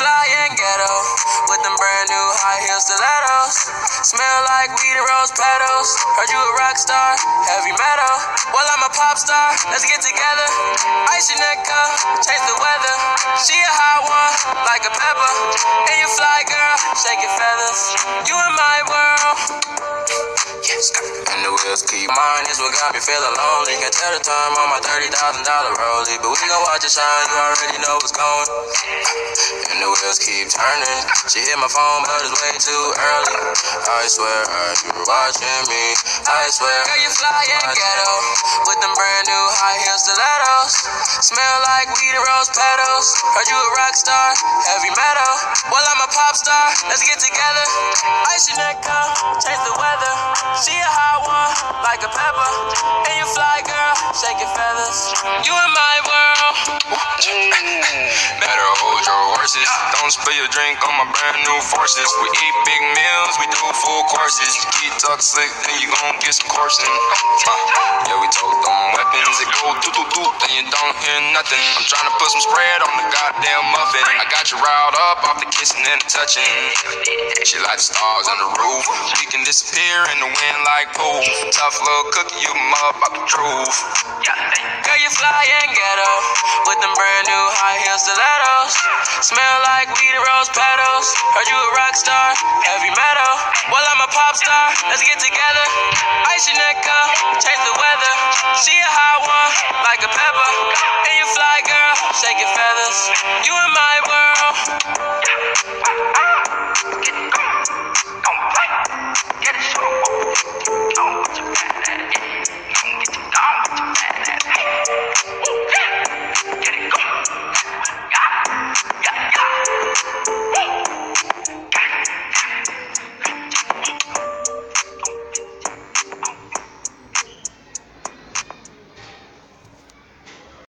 ghetto with them brand new high heel stilettos. Smell like weed and rose petals. Heard you a rock star, heavy metal. Well, I'm a pop star. Let's get together. Ice your neck up, change the weather. She a hot one, like a pepper. And you fly, girl, shake your feathers. You in my world. And the wheels keep mine is what got me feeling lonely. Can tell the time on my thirty thousand dollar rollie, but we gon' watch it shine. You already know what's going. And the wheels keep turning. She hit my phone, but it's way too early. I swear, are you watching me? I swear, girl, you fly and ghetto with them brand new high heel stilettos. Smell like weed and rose petals. Heard you a rock star, heavy metal. Well, I'm a pop star. Let's get together. Ice your neck up. She a hot one, like a pepper. And you fly, girl, shake your feathers. You in my world. Better hold your horses. Don't spill your drink on my brand new forces. We eat big meals, we do full courses. You keep talk slick, then you gon' get some coursing. Yeah, we told you don't hear nothing. I'm trying to put some spread on the goddamn muffin. I got you riled up off the kissing and the touching. She like the stars on the roof. We can disappear in the wind like poof. Tough little cookie, you mug about the truth. Girl, you fly and ghetto with them brand new high heel stilettos. Smell like weed and rose petals. Heard you a rock star, heavy metal. Well, I'm a pop star. Let's get together. Ice your neck up, change the weather. She a hot one, like a pepper. Shake your feathers. You